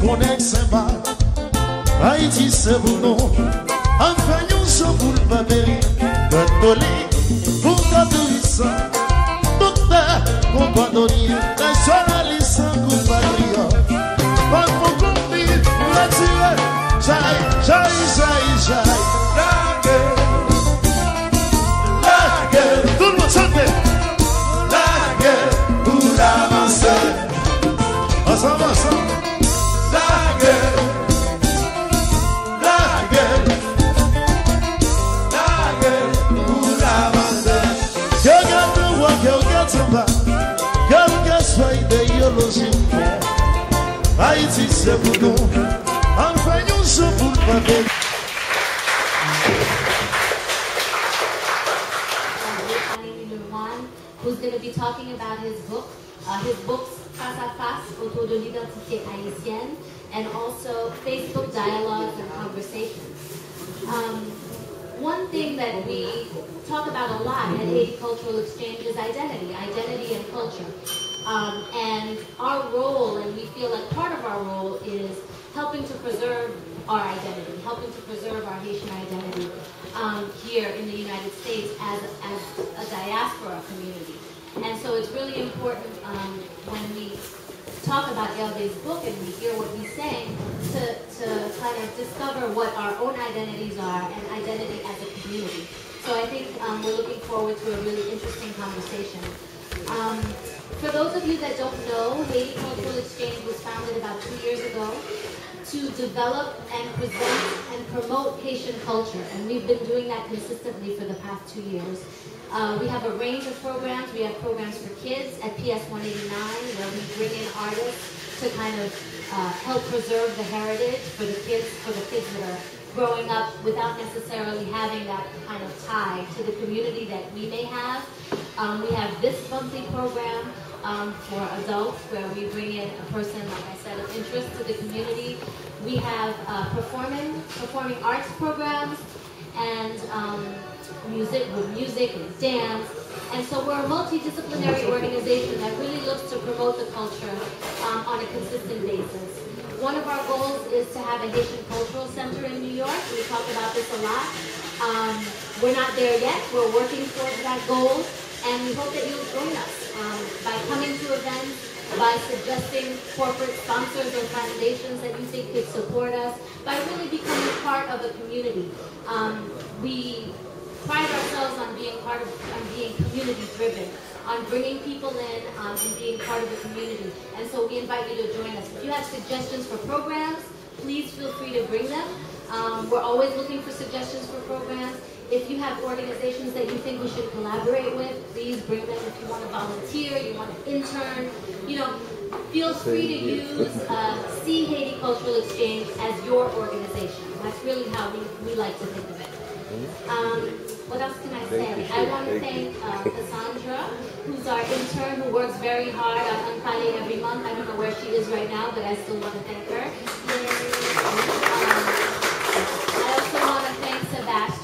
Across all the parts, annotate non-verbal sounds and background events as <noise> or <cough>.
konek se mal Haiti se bounon Anfanyon se boul baberi who's going to be talking about his book, uh, his books Face à Face autour de l'identité haïtienne, and also Facebook dialogues and conversations. Um, one thing that we talk about a lot at Haiti Cultural Exchange is identity, identity and culture. Um, and our role, and we feel like part of our role, is helping to preserve our identity, helping to preserve our Haitian identity um, here in the United States as, as a diaspora community. And so it's really important um, when we talk about Hervé's book and we hear what he's saying to, to kind of discover what our own identities are and identity as a community. So I think um, we're looking forward to a really interesting conversation. Um, for those of you that don't know, Haiti Cultural Exchange was founded about two years ago to develop and present and promote Haitian culture. And we've been doing that consistently for the past two years. Uh, we have a range of programs. We have programs for kids at PS 189 where we bring in artists to kind of uh, help preserve the heritage for the kids, for the kids that are growing up without necessarily having that kind of tie to the community that we may have. Um, we have this monthly program um, for adults where we bring in a person, like I said, of interest to the community. We have uh, performing, performing arts programs and um, music with music and dance. And so we're a multidisciplinary organization that really looks to promote the culture um, on a consistent basis. One of our goals is to have a Haitian Cultural Center in New York. We talk about this a lot. Um, we're not there yet. We're working towards that goal. And we hope that you'll join us um, by coming to events, by suggesting corporate sponsors or foundations that you think could support us, by really becoming part of the community. Um, we pride ourselves on being part of, on being community driven, on bringing people in um, and being part of the community. And so we invite you to join us. If you have suggestions for programs, please feel free to bring them. Um, we're always looking for suggestions for programs. If you have organizations that you think we should collaborate with, please bring them. If you want to volunteer, you want to intern, you know, feel free to use uh, See Haiti Cultural Exchange as your organization. That's really how we, we like to think of it. Um, what else can I say? I want to thank uh, <laughs> Cassandra, who's our intern who works very hard on An n' Pale every month. I don't know where she is right now, but I still want to thank her.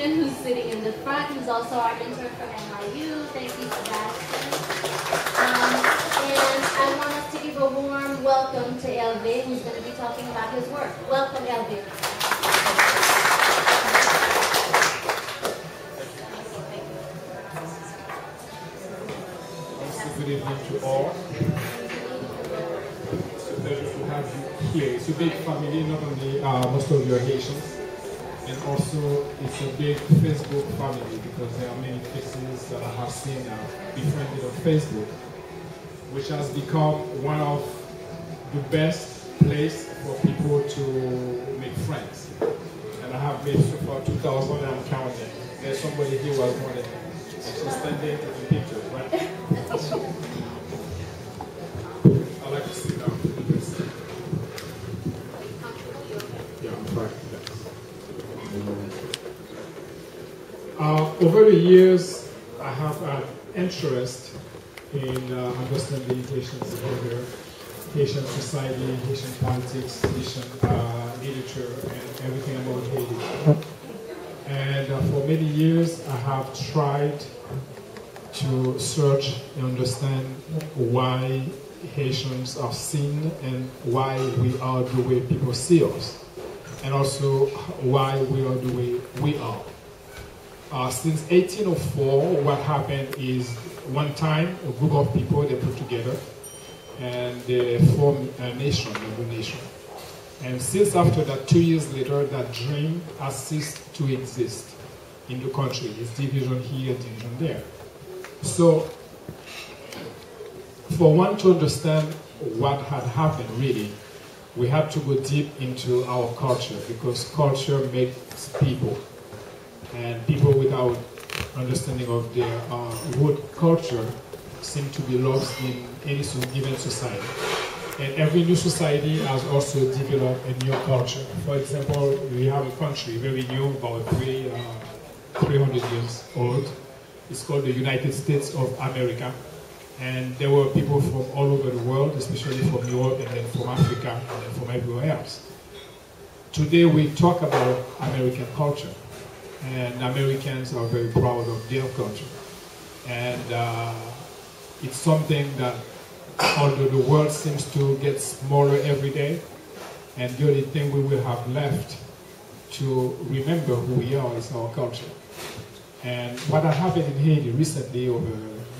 Sebastian, who's sitting in the front, who's also our intern from NYU. Thank you, Sebastian. Um, and I want us to give a warm welcome to Elvin, who's going to be talking about his work. Welcome, Elvin. Good evening to all. It's a pleasure to have you here. It's a big family, not only uh, most of you are Haitians, and also it's a big Facebook family because there are many faces that I have seen uh, befriended on Facebook, which has become one of the best place for people to make friends. And I have made so far 2,000 and I'm counting. There's somebody here who has more than me. And she's standing in the picture, right? I like to sit down. Yeah, I'm fine. thanks. Uh, over the years, I have an interest in uh, understanding Haitian behavior, Haitian society, Haitian politics, Haitian uh, literature, and everything about Haiti. And uh, for many years, I have tried to search and understand why Haitians are seen and why we are the way people see us, and also why we are the way we are. Uh, since 1804, what happened is one time a group of people they put together and they formed a nation, a new nation. And since after that, two years later, that dream has ceased to exist in the country. It's division here, division there. So, for one to understand what had happened, really, we have to go deep into our culture because culture makes people. And people without understanding of their uh, root culture seem to be lost in any given society. And every new society has also developed a new culture. For example, we have a country very new, about three, uh, 300 years old. It's called the United States of America. And there were people from all over the world, especially from Europe and then from Africa and then from everywhere else. Today we talk about American culture. And Americans are very proud of their culture. And uh, it's something that although the world seems to get smaller every day, and the only thing we will have left to remember who we are is our culture. And what has happened in Haiti recently, over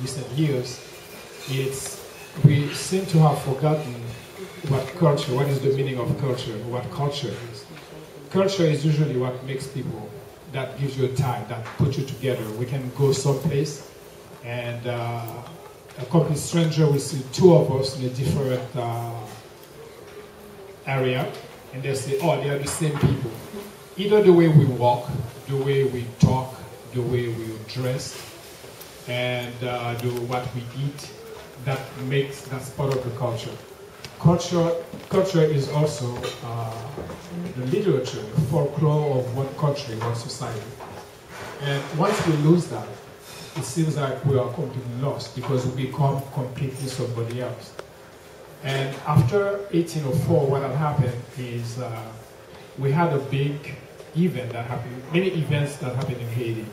recent years, is we seem to have forgotten what culture, what is the meaning of culture, what culture is. Culture is usually what makes people, that gives you a tie, that puts you together. We can go someplace and uh, a complete stranger will see two of us in a different uh, area, and they say, oh, they are the same people. Either the way we walk, the way we talk, the way we dress, and uh, the, what we eat, that makes, that's part of the culture. Culture, culture is also uh, the literature, the folklore of one country, one society. And once we lose that, it seems like we are completely lost because we become completely somebody else. And after 1804, what had happened is uh, we had a big event that happened, many events that happened in Haiti,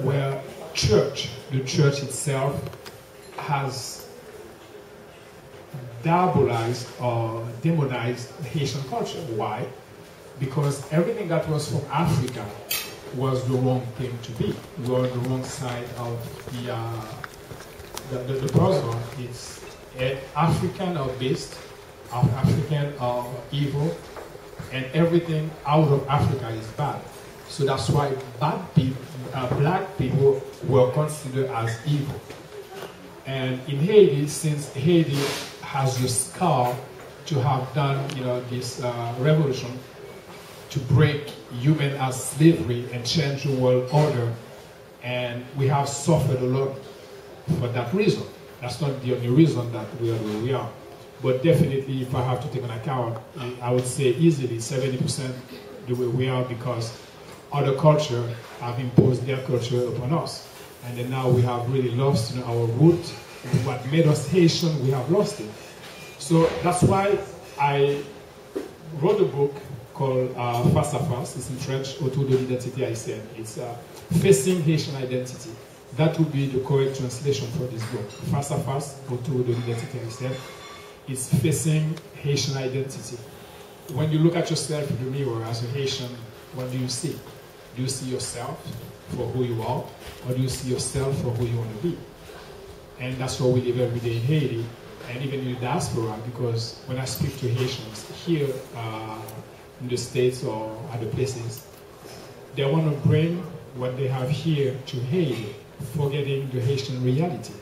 where church, the church itself, has diabolized or demonized Haitian culture. Why? Because everything that was from Africa was the wrong thing to be. We are on the wrong side of the uh, the, the, the puzzle. It's African are based, African are evil, and everything out of Africa is bad. So that's why bad people, uh, black people were considered as evil. And in Haiti, since Haiti has the scar to have done, you know, this uh, revolution, to break human as slavery and change the world order. And we have suffered a lot for that reason. That's not the only reason that we are where we are. But definitely, if I have to take an account, I would say easily 70% the way we are because other culture have imposed their culture upon us. And then now we have really lost you know, our root. What made us Haitian, we have lost it. So that's why I wrote a book called uh, Face à Face. It's in French, Autour de l'identité haïtienne. It's uh, Facing Haitian Identity. That would be the correct translation for this book. Face à Face, Autour de l'identité haïtienne. It's Facing Haitian Identity. When you look at yourself in the mirror as a Haitian, what do you see? Do you see yourself for who you are, or do you see yourself for who you want to be? And that's what we live every day in Haiti, and even in the diaspora, because when I speak to Haitians here, uh, in the States or other places, they want to bring what they have here to Haiti, forgetting the Haitian reality.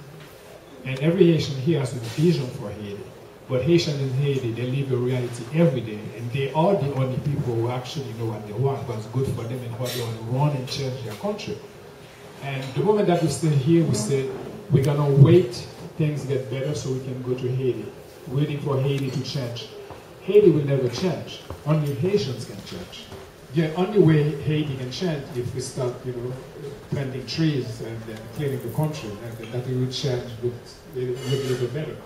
And every Haitian here has a vision for Haiti. But Haitians in Haiti, they live a reality every day, and they are the only people who actually know what they want, what's good for them, and what they want to run and change their country. And the moment that we stay here, we say, we're going to wait things get better so we can go to Haiti, waiting for Haiti to change. Haiti will never change. Only Haitians can change. The only way Haiti can change if we start, you know, planting trees and uh, cleaning the country, and that it will change with, with a little better.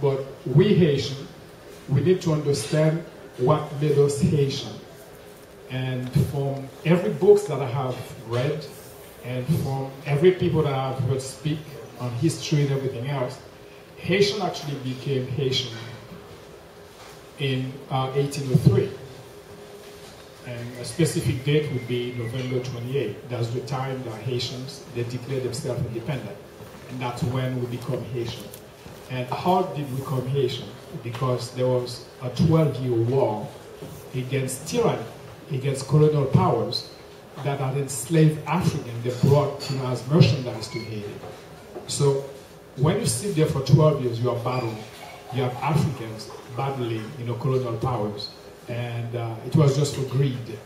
But we Haitian, we need to understand what made us Haitian. And from every books that I have read, and from every people that I've heard speak on history and everything else, Haitian actually became Haitian in uh, 1803. And a specific date would be November 28. That's the time that Haitians, they declared themselves independent. And that's when we become Haitian. And how did we become Haitian? Because there was a 12-year war against tyranny, against colonial powers that had enslaved Africans. They brought you know, as merchandise to Haiti. So when you sit there for 12 years, you are battling. You have Africans battling, you know, colonial powers. And uh, it was just for greed.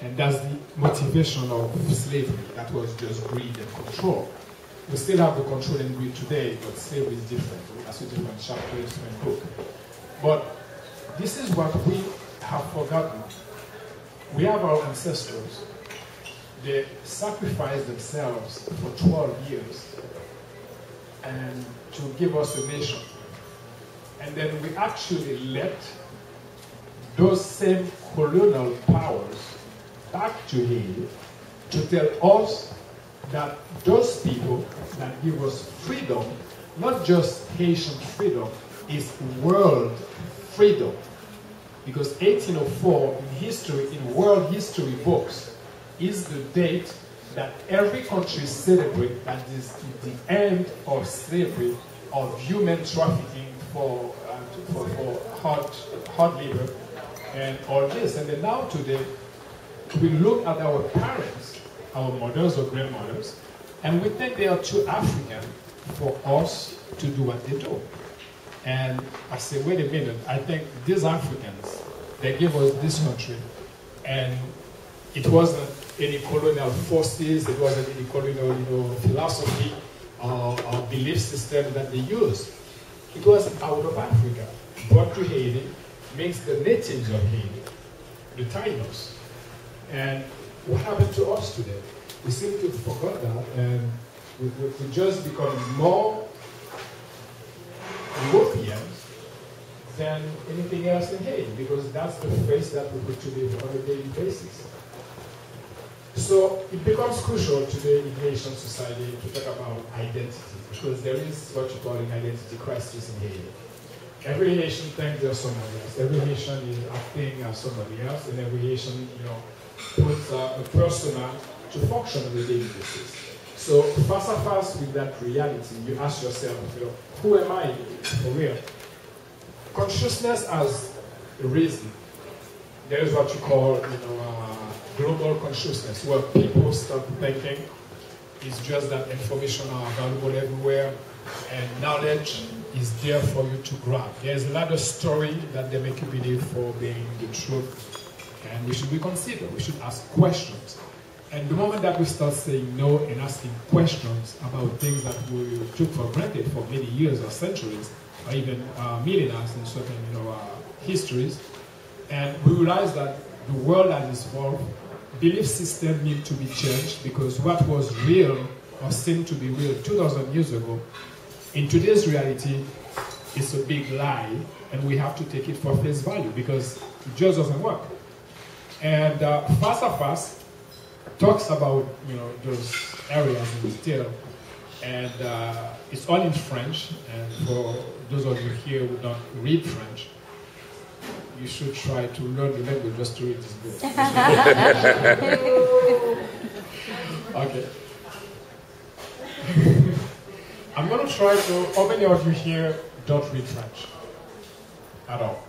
And that's the motivation of slavery. That was just greed and control. We still have the control and greed today, but slavery is different. That's a different chapter, different book. But this is what we have forgotten. We have our ancestors. They sacrificed themselves for 12 years and to give us a nation. And then we actually let those same colonial powers back to him to tell us that those people that give us freedom, not just Haitian freedom, is world freedom. Because 1804 in history, in world history books, is the date that every country celebrates that is the end of slavery, of human trafficking for, uh, for, for hard, hard labor, and all this. And then now today, we look at our parents, our mothers or grandmothers, and we think they are too African for us to do what they do. And I say, wait a minute, I think these Africans, they gave us this country, and it wasn't any colonial forces, it wasn't any colonial you know, philosophy or, or belief system that they used. It was out of Africa, brought to Haiti, makes the natives of Haiti, the Tainos. And what happened to us today? We seem to have forgot that, and we, we, we just become more Europeans than anything else in Haiti, because that's the face that we put to live on a daily basis. So it becomes crucial today in Haitian society to talk about identity, because there is what you call an identity crisis in Haiti. Every Haitian thinks they're somebody else. Every Haitian is acting as somebody else, and every Haitian, you know, puts uh, a persona to function daily basis. So face à face with that reality, you ask yourself, you know, who am I for real? Consciousness as a reason. There is what you call, you know, global consciousness, where people start thinking it's just that information are available everywhere, and knowledge is there for you to grab. There's a lot of story that they make you believe for being the truth, and we should reconsider. We should ask questions. And the moment that we start saying no and asking questions about things that we took for granted for many years or centuries, or even uh, millennia in certain you know, uh, histories, and we realize that the world has evolved, belief system need to be changed because what was real or seemed to be real 2,000 years ago, in today's reality, is a big lie, and we have to take it for face value because it just doesn't work. And uh, Face talks about you know those areas in detail, and uh, it's all in French. And for those of you here who don't read French, you should try to learn the language just to read this book. <laughs> okay. <laughs> I'm going to try to. How many of you here don't read French at all?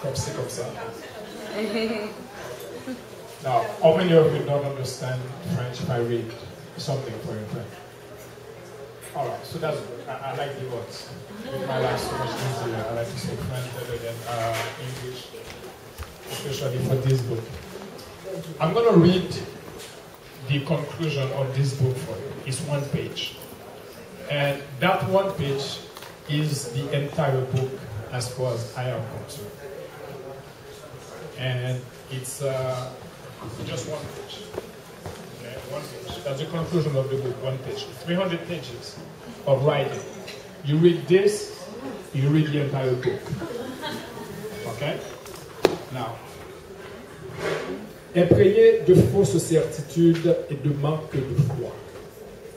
Comme c'est comme ça. <laughs> Now, how many of you don't understand French if I read something for you in French? All right, so that's good. I, I like the words. Make my life so much easier. I like to say French better than uh, English, especially for this book. I'm going to read the conclusion of this book for you. It's one page. And that one page is the entire book as far as I am concerned. And it's uh, just one page. Okay, one page. That's the conclusion of the book, one page. 300 pages of writing. You read this, you read the entire book. Okay? Now, imprégné de fausses certitudes et de manque de foi.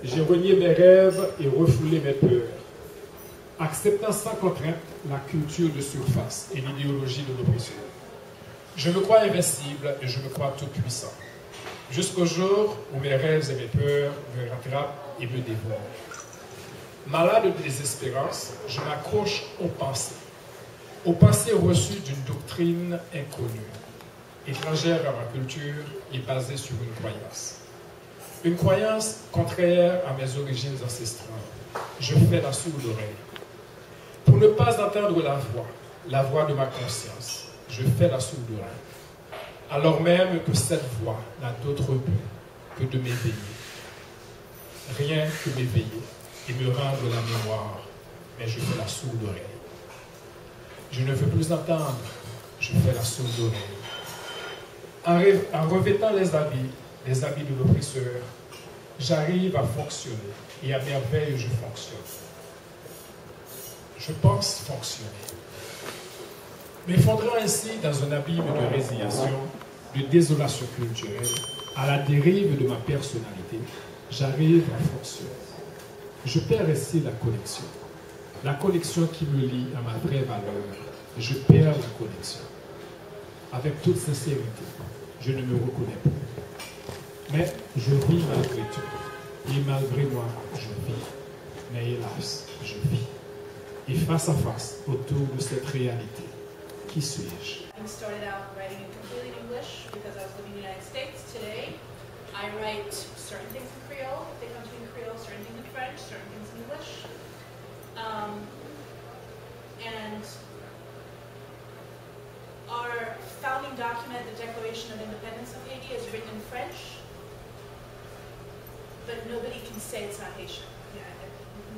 J'ai renié mes rêves et refoulé mes peurs, acceptant sans contrainte la culture de surface et l'idéologie de l'oppression. Je me crois invincible et je me crois tout puissant, jusqu'au jour où mes rêves et mes peurs me rattrapent et me dévorent. Malade de désespérance, je m'accroche aux pensées, aux pensées reçues d'une doctrine inconnue, étrangère à ma culture et basée sur une croyance. Une croyance contraire à mes origines ancestrales. Je fais la sourde oreille. Pour ne pas entendre la voix, la voix de ma conscience, je fais la sourde oreille. Alors même que cette voix n'a d'autre but que de m'éveiller. Rien que m'éveiller et me rendre la mémoire, mais je fais la sourde oreille. Je ne veux plus entendre, je fais la sourde oreille. En, revêtant les habits, les habits de l'oppresseur, j'arrive à fonctionner et à merveille je fonctionne. Je pense fonctionner. M'effondrant ainsi dans un abîme de résiliation, de désolation culturelle, à la dérive de ma personnalité, j'arrive à fonctionner. Je perds ainsi la connexion. La connexion qui me lie à ma vraie valeur. Je perds la connexion. Avec toute sincérité, je ne me reconnais pas. Mais je vis malgré tout. Et malgré moi, je vis. Mais hélas, je vis. Et face à face, autour de cette réalité, qui suis-je? United States. Today, I write certain things in Creole, they come to me in Creole, certain things in French, certain things in English. Um, and our founding document, the Declaration of Independence of Haiti, is written in French, but nobody can say it's not Haitian. Yeah,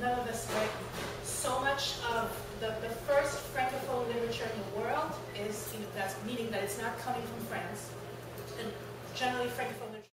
none of us write. So much of the, the first francophone literature in the world is, you know, meaning that it's not coming from France. Generally, francophone